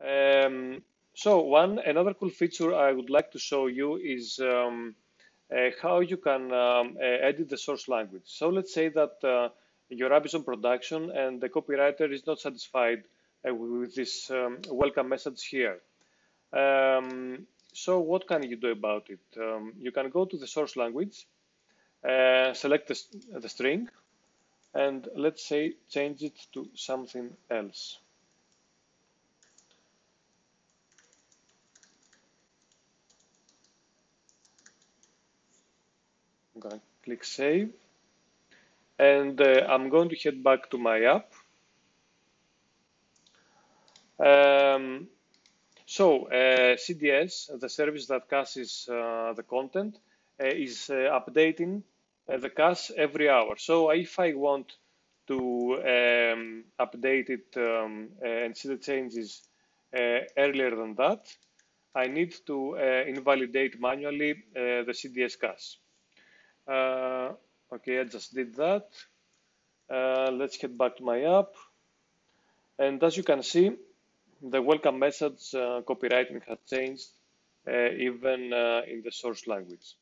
Um, so one another cool feature I would like to show you is um, uh, how you can um, uh, edit the source language. So let's say that uh, your app is on production and the copywriter is not satisfied uh, with this um, welcome message here. Um, so what can you do about it? Um, you can go to the source language, uh, select the, the string, and let's say change it to something else. I'm going to click save and uh, I'm going to head back to my app. Um, so uh, CDS, the service that caches uh, the content, uh, is uh, updating uh, the cache every hour. So if I want to um, update it um, and see the changes earlier than that, I need to invalidate manually the CDS cache. Okay, I just did that. Uh, let's get back to my app. And as you can see, the welcome message uh, copywriting has changed uh, even uh, in the source language.